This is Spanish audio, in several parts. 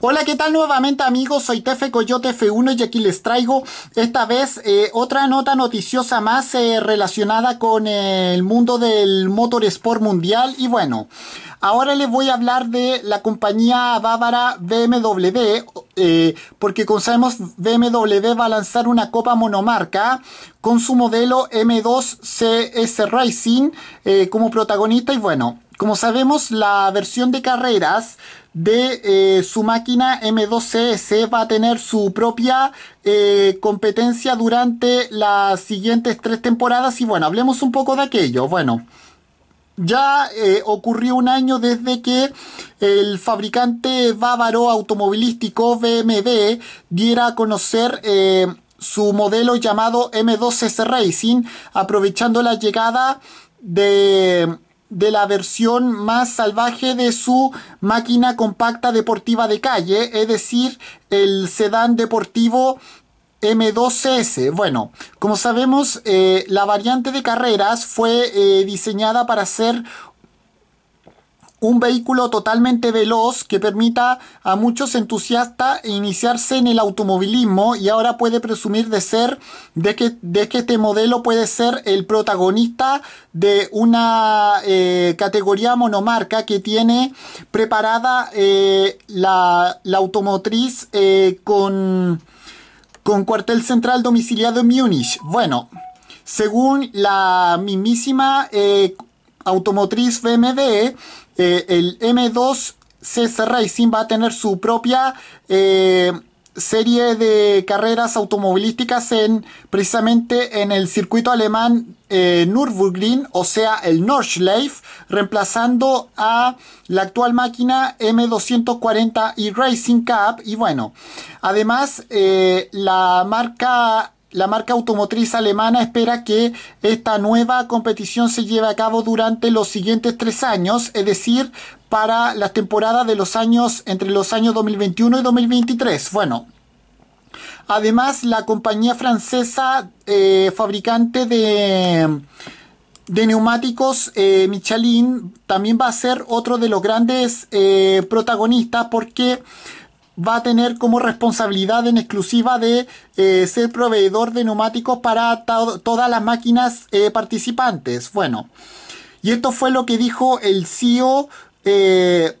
Hola, ¿qué tal nuevamente amigos? Soy Tefe Coyote F1 y aquí les traigo esta vez eh, otra nota noticiosa más eh, relacionada con el mundo del motorsport mundial. Y bueno, ahora les voy a hablar de la compañía bávara BMW, eh, porque como sabemos BMW va a lanzar una copa monomarca con su modelo M2 CS Racing como protagonista. Y bueno, como sabemos la versión de carreras de eh, su máquina M2CS va a tener su propia eh, competencia durante las siguientes tres temporadas y bueno, hablemos un poco de aquello. Bueno, ya eh, ocurrió un año desde que el fabricante bávaro automovilístico BMW diera a conocer su modelo llamado M2S Racing, aprovechando la llegada de de la versión más salvaje de su máquina compacta deportiva de calle, es decir, el sedán deportivo M2S. Bueno, como sabemos, eh, la variante de carreras fue eh, diseñada para ser un vehículo totalmente veloz que permita a muchos entusiastas iniciarse en el automovilismo y ahora puede presumir de ser de que, de que este modelo puede ser el protagonista de una eh, categoría monomarca que tiene preparada eh, la, automotriz eh, con, con cuartel central domiciliado en Múnich. Bueno, según la mismísima automotriz BMW, eh, el M2 CS Racing va a tener su propia eh, serie de carreras automovilísticas en precisamente en el circuito alemán eh, Nürburgring, o sea el Nordschleife, reemplazando a la actual máquina M240 y Racing Cup. Y bueno, además la marca la marca automotriz alemana espera que esta nueva competición se lleve a cabo durante los siguientes tres años, es decir, para las temporadas de los años entre los años 2021 y 2023. Bueno, además la compañía francesa eh, fabricante de de neumáticos eh, Michelin también va a ser otro de los grandes eh, protagonistas porque va a tener como responsabilidad en exclusiva de eh, ser proveedor de neumáticos para todas las máquinas eh, participantes. Bueno, y esto fue lo que dijo el CEO eh,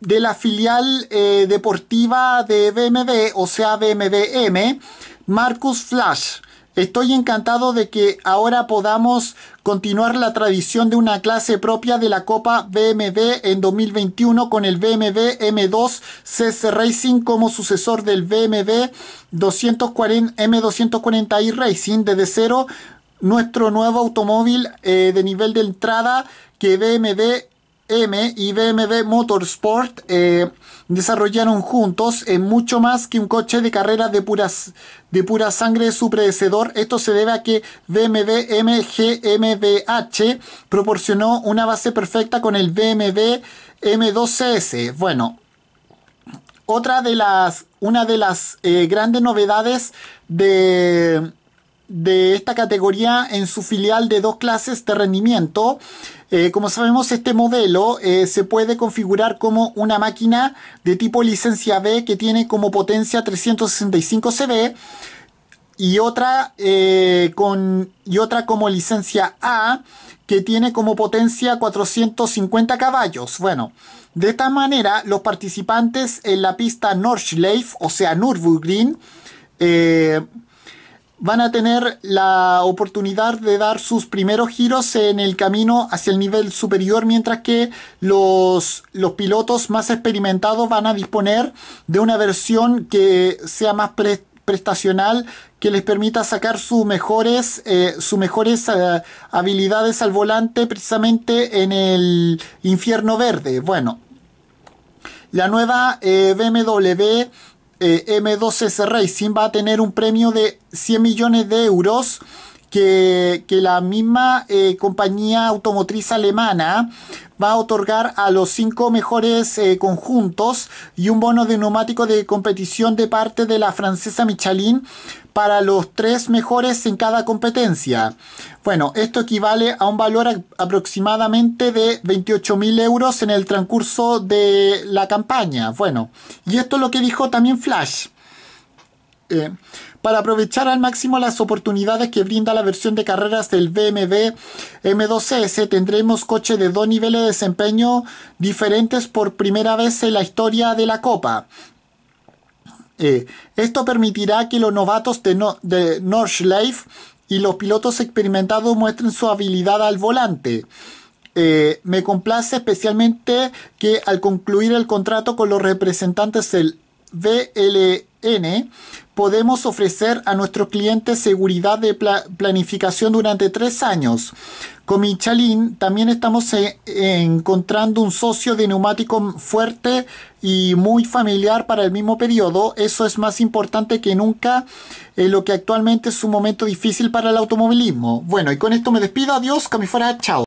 de la filial deportiva de BMW, o sea BMW M, Marcus Flash. Estoy encantado de que ahora podamos continuar la tradición de una clase propia de la Copa BMW en 2021 con el BMW M2 CS Racing como sucesor del BMW 240, M240i Racing desde cero nuestro nuevo automóvil eh, de nivel de entrada que BMW M y BMW Motorsport eh, desarrollaron juntos en mucho más que un coche de carreras de, de pura sangre de su predecedor. Esto se debe a que BMW M GmbH proporcionó una base perfecta con el BMW M2CS. Bueno, otra de las, una de las eh, grandes novedades de, de esta categoría en su filial de dos clases de rendimiento. Eh, como sabemos, este modelo eh, se puede configurar como una máquina de tipo licencia B que tiene como potencia 365 CV y otra, eh, con, y otra como licencia A que tiene como potencia 450 caballos. Bueno, de esta manera los participantes en la pista Nordschleife, o sea Nürburgring, van a tener la oportunidad de dar sus primeros giros en el camino hacia el nivel superior, mientras que los, los pilotos más experimentados van a disponer de una versión que sea más prestacional que les permita sacar sus mejores, eh, sus mejores eh, habilidades al volante precisamente en el infierno verde. Bueno, la nueva eh, BMW eh, M2S Racing va a tener un premio de 100 millones de euros que, la misma eh, compañía automotriz alemana va a otorgar a los cinco mejores eh, conjuntos y un bono de neumático de competición de parte de la francesa Michelin para los tres mejores en cada competencia. Bueno, esto equivale a un valor aproximadamente de 28.000 euros en el transcurso de la campaña. Bueno, y esto es lo que dijo también Flash. Eh, para aprovechar al máximo las oportunidades que brinda la versión de carreras del BMW M2S, tendremos coches de dos niveles de desempeño diferentes por primera vez en la historia de la Copa. Eh, esto permitirá que los novatos de, no, y los pilotos experimentados muestren su habilidad al volante. Eh, me complace especialmente que al concluir el contrato con los representantes del VLN podemos ofrecer a nuestros clientes seguridad de planificación durante tres años. Con Michelin también estamos eh, encontrando un socio de neumático fuerte y muy familiar para el mismo periodo. Eso es más importante que nunca en lo que actualmente es un momento difícil para el automovilismo. Bueno, y con esto me despido. Adiós, que. Chao.